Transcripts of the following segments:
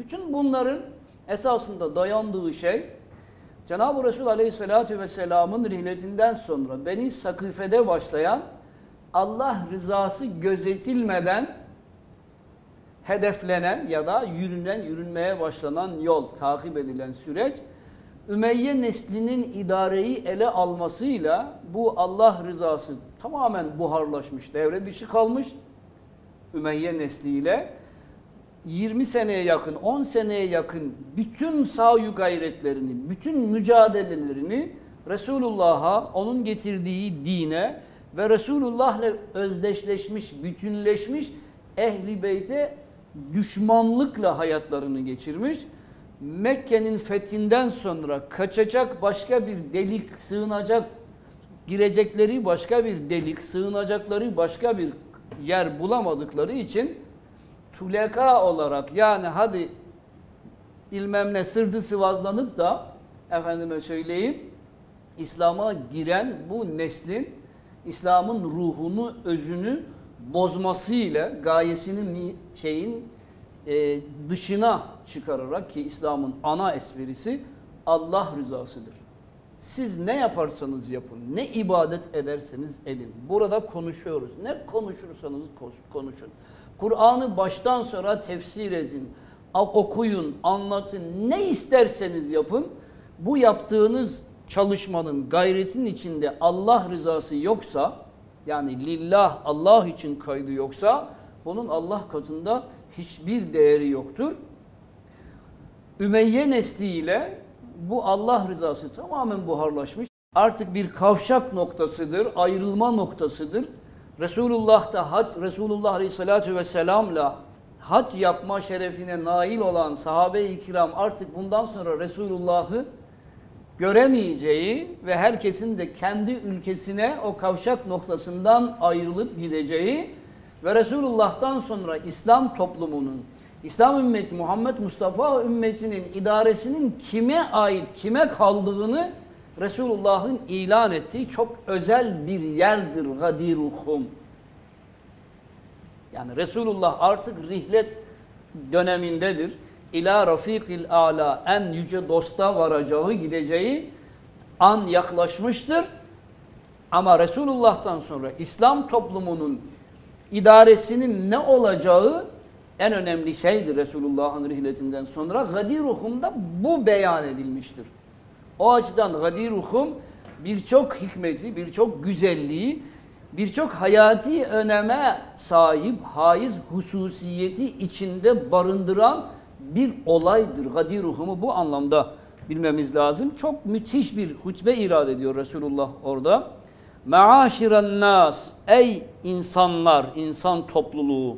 Bütün bunların esasında dayandığı şey Cenab-ı Resul Aleyhisselatü Vesselam'ın rihletinden sonra Beni Sakife'de başlayan Allah rızası gözetilmeden hedeflenen ya da yürünen, yürünmeye başlanan yol, takip edilen süreç Ümeyye neslinin idareyi ele almasıyla bu Allah rızası tamamen buharlaşmış, devre dışı kalmış. Ümeyye nesliyle 20 seneye yakın, 10 seneye yakın bütün sayu gayretlerini, bütün mücadelelerini Resulullah'a, onun getirdiği dine ve Resulullah'la özdeşleşmiş, bütünleşmiş ehli beyte düşmanlıkla hayatlarını geçirmiş. Mekke'nin fethinden sonra kaçacak başka bir delik, sığınacak girecekleri başka bir delik, sığınacakları başka bir yer bulamadıkları için tuleka olarak yani hadi ilmem ne sırtı sıvazlanıp da efendime söyleyeyim İslam'a giren bu neslin İslam'ın ruhunu, özünü bozmasıyla gayesinin şeyin e, dışına çıkararak ki İslam'ın ana esprisi Allah rızasıdır. Siz ne yaparsanız yapın, ne ibadet ederseniz edin. Burada konuşuyoruz. Ne konuşursanız konuşun. Kur'an'ı baştan sonra tefsir edin, okuyun, anlatın. Ne isterseniz yapın. Bu yaptığınız çalışmanın, gayretin içinde Allah rızası yoksa, yani lillah, Allah için kaydı yoksa, bunun Allah katında hiçbir değeri yoktur. Ümeyye nesliyle bu Allah rızası tamamen buharlaşmış. Artık bir kavşak noktasıdır, ayrılma noktasıdır. Resulullah da hac, Resulullah Aleyhisselatü Vesselam'la hac yapma şerefine nail olan sahabe-i kiram artık bundan sonra Resulullah'ı göremeyeceği ve herkesin de kendi ülkesine o kavşak noktasından ayrılıp gideceği ve Resulullah'tan sonra İslam toplumunun, İslam ümmeti Muhammed Mustafa ümmetinin idaresinin kime ait, kime kaldığını Resulullah'ın ilan ettiği çok özel bir yerdir Gadiruhum. Yani Resulullah artık rihlet dönemindedir. İla rafikil ala en yüce dosta varacağı gideceği an yaklaşmıştır. Ama Resulullah'tan sonra İslam toplumunun idaresinin ne olacağı en önemli şeydir Resulullah'ın rihletinden sonra. Gadiruhum'da bu beyan edilmiştir. O açıdan Gadiruhum birçok hikmeti, birçok güzelliği, birçok hayati öneme sahip haiz hususiyeti içinde barındıran bir olaydır. Gadiruhum'u bu anlamda bilmemiz lazım. Çok müthiş bir hutbe irade ediyor Resulullah orada. Maaşiren nas ey insanlar, insan topluluğu.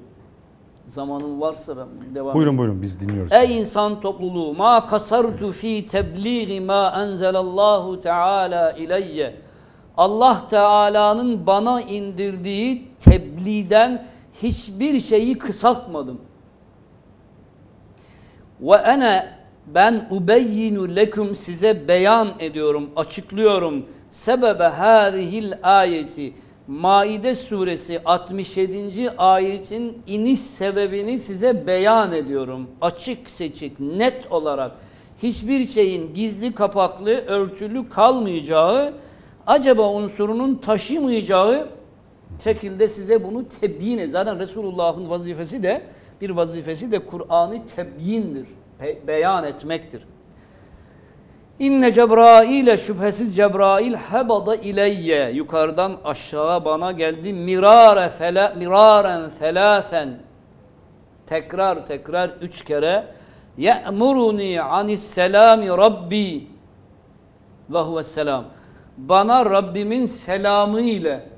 Zamanın varsa ben devam Buyurun buyurun biz dinliyoruz. Ey insan topluluğu ma kasartu fi tebliği ma enzelallahu teala ileyye. Allah Teala'nın bana indirdiği tebliğden hiçbir şeyi kısaltmadım. Ve ene ben ubeyyinu lekum size beyan ediyorum, açıklıyorum. Sebebe hadihil ayeti Maide suresi 67. ayetin iniş sebebini size beyan ediyorum. Açık seçik, net olarak hiçbir şeyin gizli kapaklı, örtülü kalmayacağı, acaba unsurunun taşımayacağı şekilde size bunu tebyin et. Zaten Resulullah'ın vazifesi de bir vazifesi de Kur'an'ı tebyindir, beyan etmektir. İnne Cebrail'e şüphesiz Cebrail hebada ileyye. Yukarıdan aşağı bana geldi. Mirare fela, miraren thelâthen. Tekrar tekrar üç kere. Ye'muruni anis selami rabbi. Ve huves selam. Bana Rabbimin selamı ile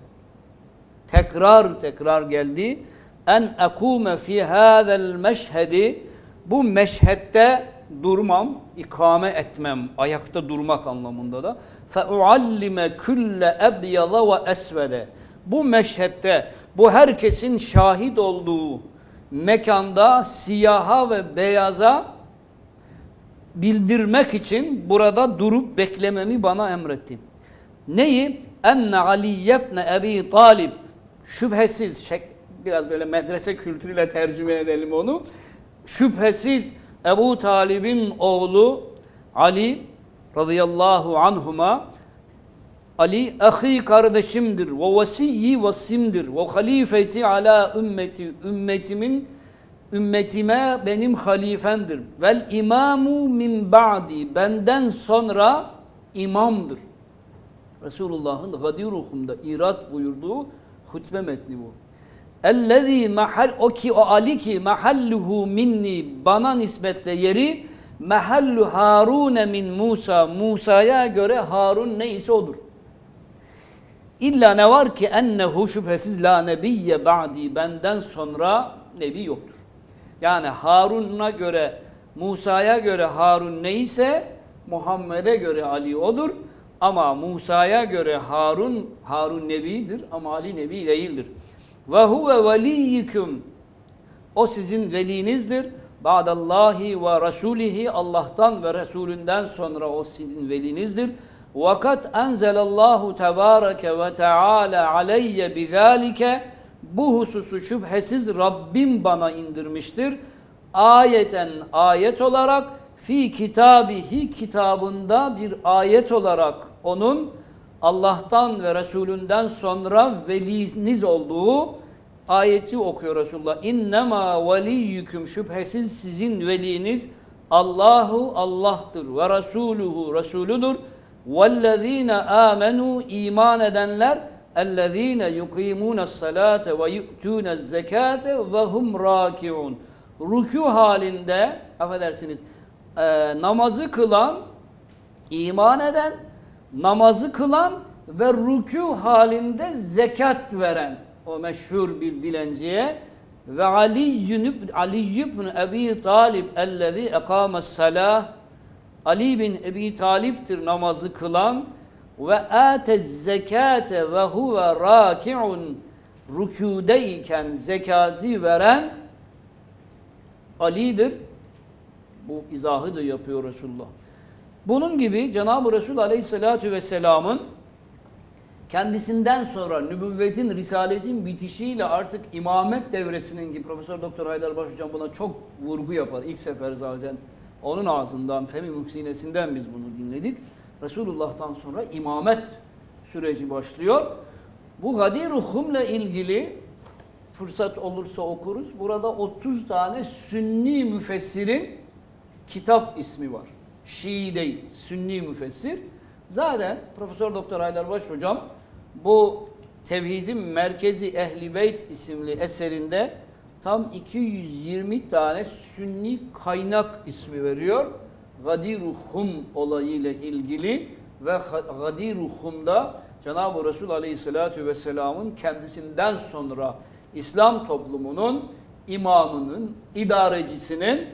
tekrar tekrar geldi. En ekume fi hâzel meşhedi. Bu meşhette durmam, ikame etmem, ayakta durmak anlamında da. فَاُعَلِّمَ كُلَّ اَبْيَضَ وَاَسْوَدَ Bu meşhette, bu herkesin şahit olduğu mekanda siyaha ve beyaza bildirmek için burada durup beklememi bana emrettin. Neyi? Enne Ali ibn Ebi Talib şüphesiz biraz böyle medrese kültürüyle tercüme edelim onu. Şüphesiz Ebu Talib'in oğlu Ali radıyallahu anhuma Ali ahi kardeşimdir ve vesiyyi vasimdir ve halifeti ala ümmeti ümmetimin ümmetime benim halifendir. Vel imamu min ba'di benden sonra imamdır. Resulullah'ın Gadir Ruhum'da irat buyurduğu hutbe metni bu. Ellezî mahal o ki o Ali ki mahalluhu minni bana nispetle yeri mahallu Harun min Musa Musa'ya göre Harun neyse odur. İlla ne var ki ennehu şüphesiz la nebiyye ba'di benden sonra nebi yoktur. Yani Harun'a göre Musa'ya göre Harun neyse Muhammed'e göre Ali odur. Ama Musa'ya göre Harun Harun nebidir ama Ali nebi değildir. Ve huve veliyyüküm o sizin velinizdir. Ba'dallahi ve rasulihi Allah'tan ve Resulünden sonra o sizin velinizdir. Vakat enzelallahu tebareke ve teala aleyye bizalike bu hususu şüphesiz Rabbim bana indirmiştir. Ayeten ayet olarak fi kitabihi kitabında bir ayet olarak onun Allah'tan ve Resulünden sonra veliniz olduğu ayeti okuyor Resulullah. İnnemâ veliyyüküm şüphesiz sizin veliniz Allahu Allah'tır ve Resuluhu Resuludur. Vellezîne âmenû iman edenler salâte ve yu'tûne zekâte ve hum râki'un. Rükû halinde affedersiniz e, namazı kılan iman eden namazı kılan ve rükû halinde zekat veren o meşhur bir dilenciye ve Ali ibn Ali ibn Ebi Talib ellezî ekâmes salah Ali bin Ebi Talip'tir namazı kılan ve âtez zekâte ve huve râki'un rükûdeyken zekatı veren Ali'dir. Bu izahı da yapıyor Resulullah. Bunun gibi Cenab-ı Resul Aleyhisselatü Vesselam'ın kendisinden sonra nübüvvetin, risaletin bitişiyle artık imamet devresinin gibi Profesör Doktor Haydarbaş Hocam buna çok vurgu yapar. İlk sefer zaten onun ağzından, Femi Muhsinesinden biz bunu dinledik. Resulullah'tan sonra imamet süreci başlıyor. Bu Gadir-i Hum'le ilgili fırsat olursa okuruz. Burada 30 tane Sünni müfessirin kitap ismi var. Şii değil, Sünni müfessir. Zaten Profesör Doktor Haydarbaş hocam bu Tevhidin Merkezi Ehli Beyt isimli eserinde tam 220 tane Sünni kaynak ismi veriyor. Gadir-i Hum olayıyla ilgili ve Gadir-i Hum'da Cenab-ı Resul Aleyhisselatü Vesselam'ın kendisinden sonra İslam toplumunun imamının, idarecisinin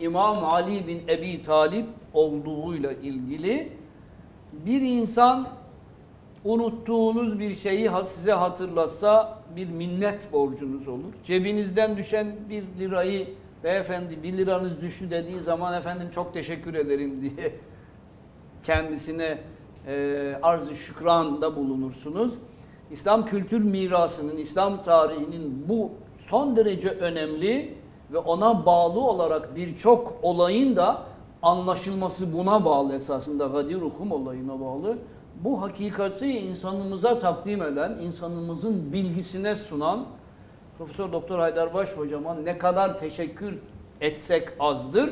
İmam Ali bin Ebi Talip olduğuyla ilgili bir insan unuttuğunuz bir şeyi size hatırlatsa bir minnet borcunuz olur. Cebinizden düşen bir lirayı beyefendi bir liranız düştü dediği zaman efendim çok teşekkür ederim diye kendisine e, arz-ı şükranda bulunursunuz. İslam kültür mirasının, İslam tarihinin bu son derece önemli ve ona bağlı olarak birçok olayın da anlaşılması buna bağlı esasında Gadir Hum olayına bağlı. Bu hakikati insanımıza takdim eden, insanımızın bilgisine sunan Profesör Doktor Haydarbaş hocama ne kadar teşekkür etsek azdır.